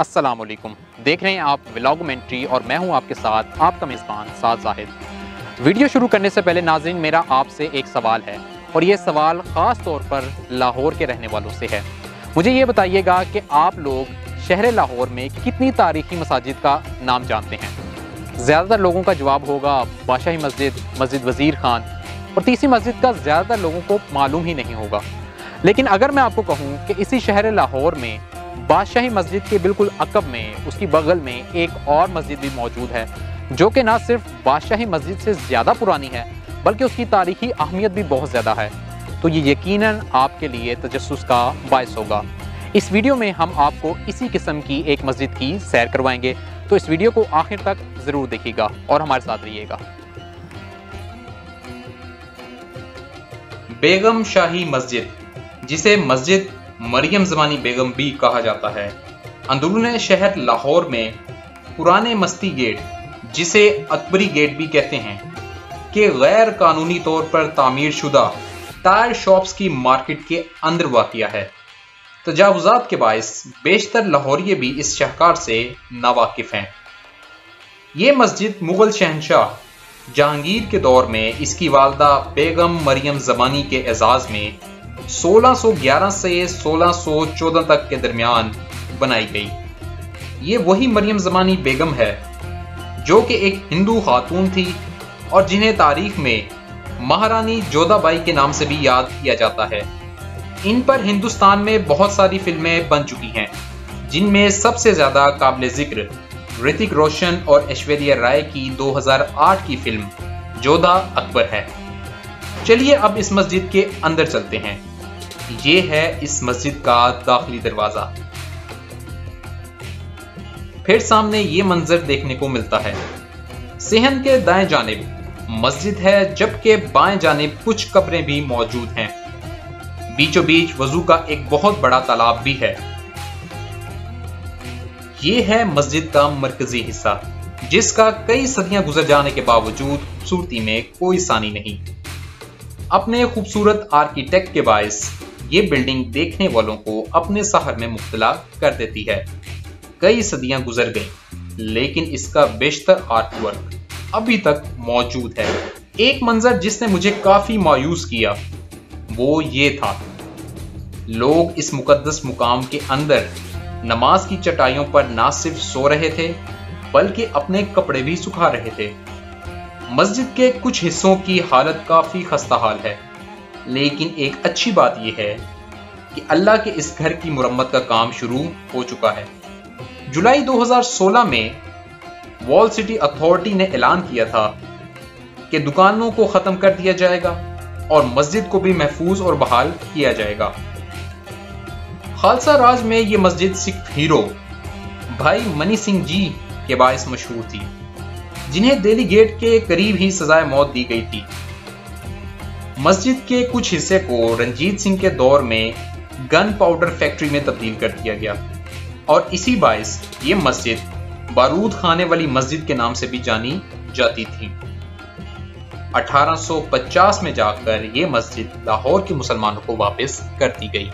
अस्सलाम वालेकुम देख रहे हैं आप व्लॉगमेंट्री और मैं हूँ आपके साथ आपका मेज़बान साद जाहिद। वीडियो शुरू करने से पहले नाजिन मेरा आपसे एक सवाल है और ये सवाल ख़ास तौर पर लाहौर के रहने वालों से है। मुझे ये बताइएगा कि आप लोग शहर लाहौर में कितनी तारीखी मसाजिद का नाम जानते हैं? ज़्यादातर लोगों का जवाब होगा बादशाही मस्जिद मस्जिद वज़ीर खान और तीसरी मस्जिद का ज़्यादातर लोगों को मालूम ही नहीं होगा। लेकिन अगर मैं आपको कहूँ कि इसी शहर लाहौर में बादशाही मस्जिद के बिल्कुल अकब में, उसकी बगल में एक और मस्जिद भी मौजूद है, जो कि ना सिर्फ़ बादशाही मस्जिद से ज़्यादा पुरानी है, बल्कि उसकी तारीखी अहमियत भी बहुत ज़्यादा है। तो ये यकीनन आपके लिए तजस का बायस होगा। इस वीडियो में हम आपको इसी किस्म की एक मस्जिद की सैर करवाएँगे तो इस वीडियो को आखिर तक ज़रूर देखिएगा और हमारे साथ रहिएगा। बेगम शाही मस्जिद, जिसे मस्जिद मरियम जमानी बेगम भी कहा जाता है। अंदरून शहर लाहौर में पुराने मस्ती गेट, जिसे अकबरी गेट भी कहते हैं, के गैर कानूनी तौर पर तामीर शुदा टायर शॉप्स की मार्केट के अंदर वाकिया है। तजावजात के बायस बेशतर लाहौरिये भी इस शहकार से नावाकिफ हैं। ये मस्जिद मुगल शहनशाह जहांगीर के दौर में इसकी वालदा बेगम मरियम जमानी के एजाज में 1611 से 1614 तक के दरमियान बनाई गई। ये वही मरियम जमानी बेगम है, जो कि एक हिंदू खातून थी और जिन्हें तारीख में महारानी जोधाबाई के नाम से भी याद किया जाता है। इन पर हिंदुस्तान में बहुत सारी फ़िल्में बन चुकी हैं, जिनमें सबसे ज़्यादा काबिल ज़िक्र ऋतिक रोशन और ऐश्वर्या राय की 2008 की फ़िल्म जोधा अकबर है। चलिए अब इस मस्जिद के अंदर चलते हैं। ये है इस मस्जिद का दाखिली दरवाज़ा। फिर सामने ये मंजर देखने को मिलता है। सेहन के दाएँ जानिब। मस्जिद है, जबकि बाएँ जानिब कुछ कब्रें भी मौजूद हैं। बीचों बीच वज़ू का एक बहुत बड़ा तालाब भी है। ये है मस्जिद का मरकजी हिस्सा, जिसका कई सदियाँ गुजर जाने के बावजूद खूबसूरती में कोई सानी नहीं। अपने खूबसूरत आर्किटेक्ट के बायस ये बिल्डिंग देखने वालों को अपने शहर में मुबतला कर देती है। कई सदियाँ गुजर गई, लेकिन इसका बेशतर आर्ट वर्क अभी तक मौजूद है। एक मंजर जिसने मुझे काफ़ी मायूस किया, वो ये था। लोग इस मुकद्दस मुकाम के अंदर नमाज़ की चटाइयों पर ना सिर्फ़ सो रहे थे, बल्कि अपने कपड़े भी सुखा रहे थे। मस्जिद के कुछ हिस्सों की हालत काफ़ी खस्ता हाल है। लेकिन एक अच्छी बात यह है कि अल्लाह के इस घर की मुरम्मत का काम शुरू हो चुका है। जुलाई 2016 में वॉल सिटी अथॉरिटी ने ऐलान किया था कि दुकानों को खत्म कर दिया जाएगा और मस्जिद को भी महफूज और बहाल किया जाएगा। खालसा राज में ये मस्जिद सिख हीरो भाई मनी सिंह जी के बायस मशहूर थी। जिन्हें दिल्ली गेट के करीब ही सजाए मौत दी गई थी। मस्जिद के कुछ हिस्से को रंजीत सिंह के दौर में गन पाउडर फैक्ट्री में तब्दील कर दिया गया। और इसी बायस ये मस्जिद बारूद खाने वाली मस्जिद के नाम से भी जानी जाती थी। 1850 में जाकर ये मस्जिद लाहौर के मुसलमानों को वापस कर दी गई।